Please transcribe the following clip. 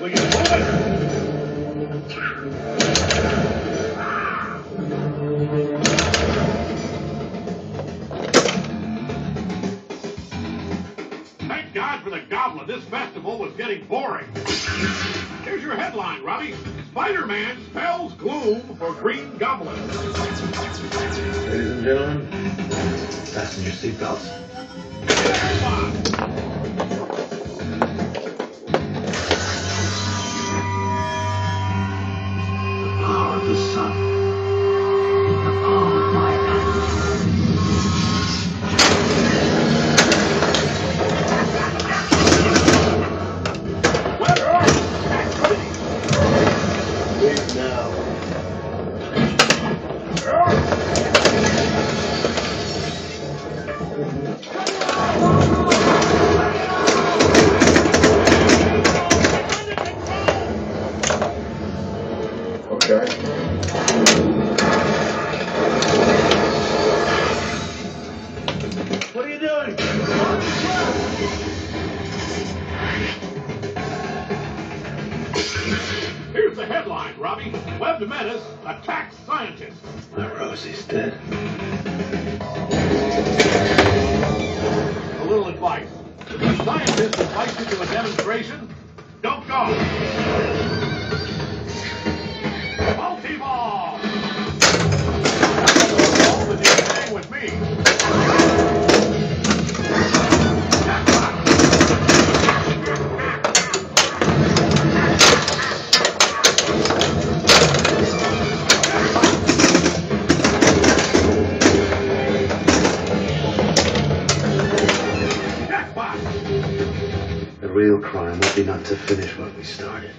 Will you move it? Thank God for the goblin. This festival was getting boring. Here's your headline, Robbie. Spider-Man spells gloom for Green Goblin. Ladies and gentlemen, fasten your seatbelts. Here's the headline, Robbie. Web menace attacks scientists. My Rosie's dead. A little advice. If a scientist invites you to a demonstration, don't go. real crime would be not to finish what we started.